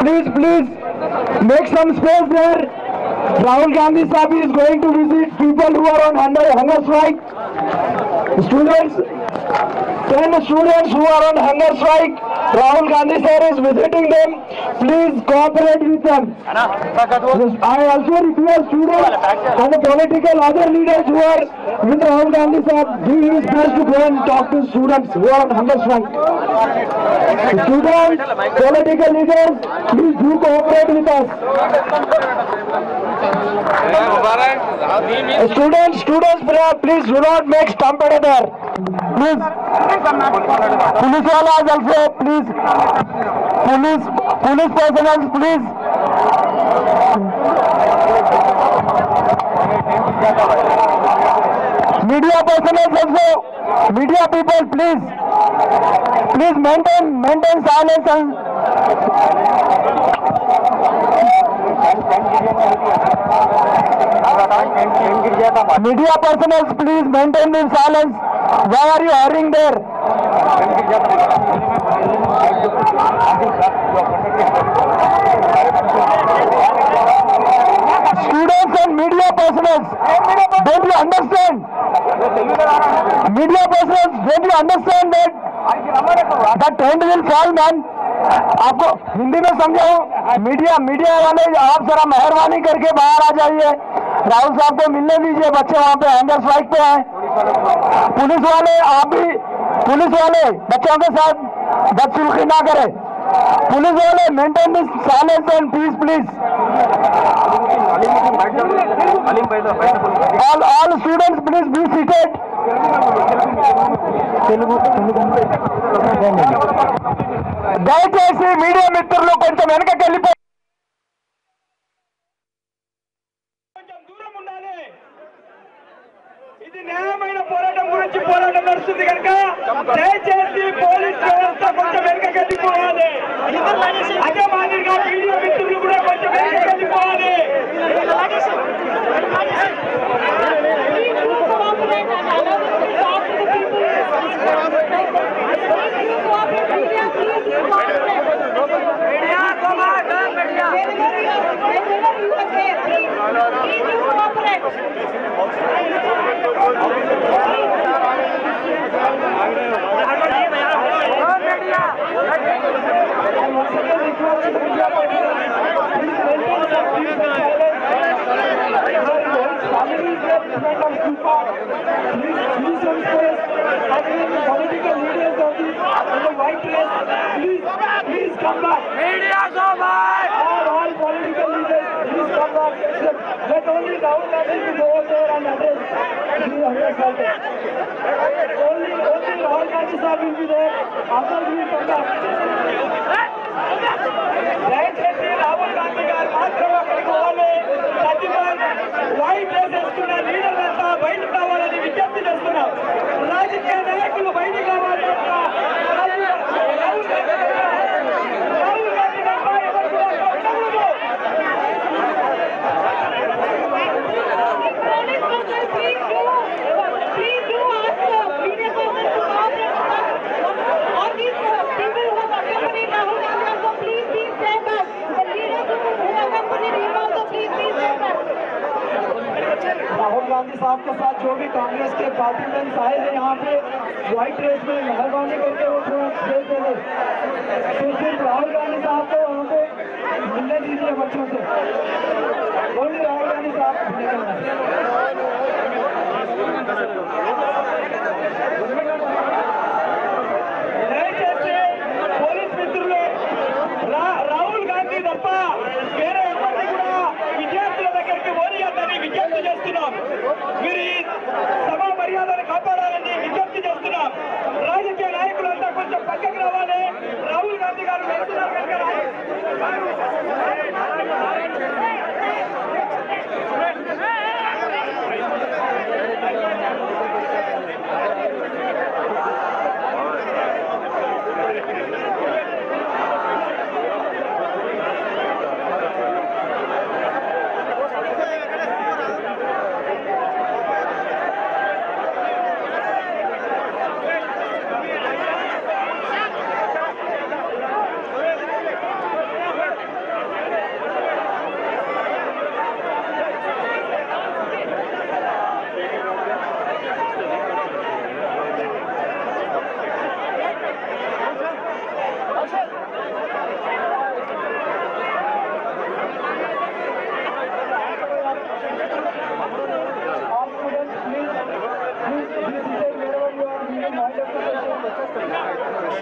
Please, please, make some space there. Rahul Gandhi Sahib is going to visit people who are on hunger, hunger strike. Students, 10 students who are on hunger strike. Rahul Gandhi sir is visiting them. Please cooperate with them. I also request students and the political other leaders who are with Rahul Gandhi sir, do his best to go and talk to students who are on hunger strike. Students, political leaders, please do cooperate with us. Students, students, please do not make stampede there. Please police वाला, जल्द से please police police personal please media personal जल्द media people please please maintain maintain silence media personal please maintain दिन silence Why are you hurrying there? Students and media personnel, don't you understand? Media personnel, don't you understand that the trend will fall, man? आपको हिंदी में समझाओ media media वाले आप जरा मेहरबानी करके बाहर आ जाइए राहुल साहब को मिलने दीजिए बच्चे वहाँ पे हैंगर स्ट्राइक पे हैं पुलिस वाले आप भी पुलिस वाले बच्चों के साथ बदसलूकी ना करें पुलिस वाले maintain this silence and peace please all all students please be seated దయచేసి మీడియా మిత్రులు కొంచెం వెనకకి వెళ్ళిపో Thank you. government of Gujarat, please request the political leaders of the, of the white race, please, please come back. Media go back! All, all political leaders, please come back. Let, let only Rahul Gandhi go there and address the Congress Only, only Rahul Gandhi sir will be there. Others will come back. Right, let me Rahul Gandhi साहब के साथ जो भी कांग्रेस के party mains आए हैं, यहाँ पे व्हाइट ड्रेस में मेहरबानी करके वो स्पेस दे तो राहुल गांधी साहब को वहाँ पे मिलने दीजिए बच्चों से। वही राहुल गांधी साहब పక్కకు రావాలి. రాహుల్ గాంధీ గారు వెళ్తున్నారు. కనుక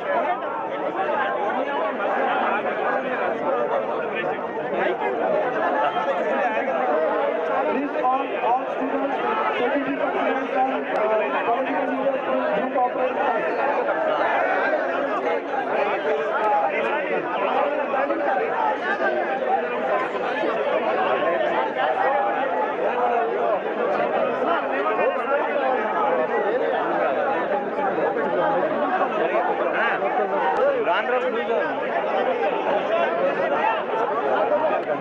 Yeah.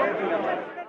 కొంచెం